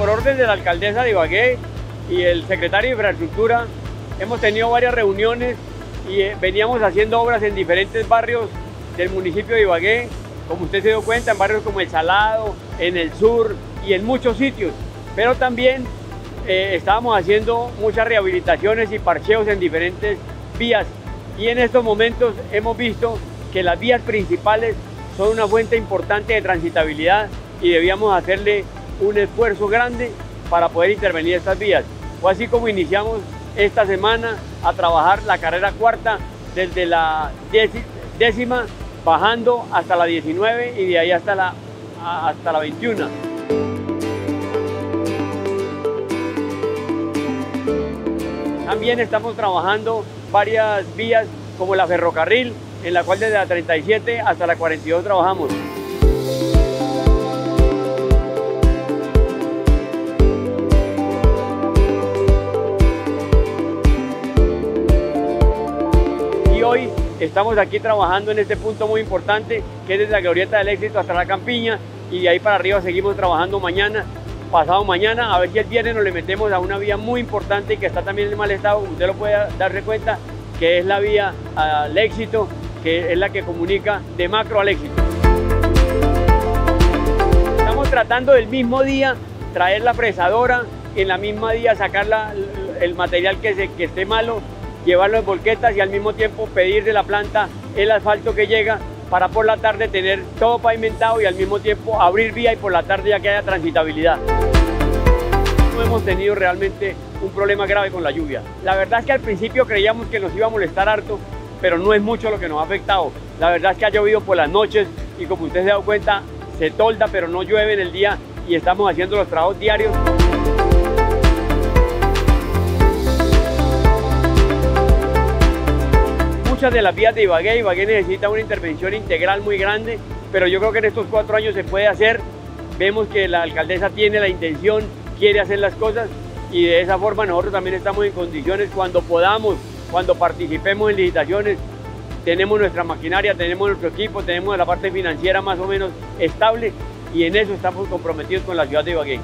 por orden de la alcaldesa de Ibagué y el secretario de Infraestructura, hemos tenido varias reuniones y eh, veníamos haciendo obras en diferentes barrios del municipio de Ibagué, como usted se dio cuenta, en barrios como El Salado, en el sur y en muchos sitios. Pero también eh, estábamos haciendo muchas rehabilitaciones y parcheos en diferentes vías. Y en estos momentos hemos visto que las vías principales son una fuente importante de transitabilidad y debíamos hacerle un esfuerzo grande para poder intervenir estas vías. Fue así como iniciamos esta semana a trabajar la carrera cuarta desde la décima bajando hasta la 19 y de ahí hasta la, hasta la 21. También estamos trabajando varias vías como la ferrocarril, en la cual desde la 37 hasta la 42 trabajamos. Hoy estamos aquí trabajando en este punto muy importante, que es desde la glorieta del éxito hasta la campiña, y de ahí para arriba seguimos trabajando mañana, pasado mañana, a ver si el viernes nos le metemos a una vía muy importante que está también en mal estado, usted lo puede darse cuenta, que es la vía al éxito, que es la que comunica de macro al éxito. Estamos tratando del mismo día traer la fresadora, en la misma día sacar el material que esté malo, llevarlo en volquetas y al mismo tiempo pedir de la planta el asfalto que llega para por la tarde tener todo pavimentado y al mismo tiempo abrir vía y por la tarde ya que haya transitabilidad. No hemos tenido realmente un problema grave con la lluvia. La verdad es que al principio creíamos que nos iba a molestar harto, pero no es mucho lo que nos ha afectado. La verdad es que ha llovido por las noches y como usted se ha dado cuenta, se tolda pero no llueve en el día y estamos haciendo los trabajos diarios. De las vías de Ibagué. Ibagué necesita una intervención integral muy grande, pero yo creo que en estos cuatro años se puede hacer. Vemos que la alcaldesa tiene la intención, quiere hacer las cosas y de esa forma nosotros también estamos en condiciones cuando podamos, cuando participemos en licitaciones, tenemos nuestra maquinaria, tenemos nuestro equipo, tenemos la parte financiera más o menos estable y en eso estamos comprometidos con la ciudad de Ibagué.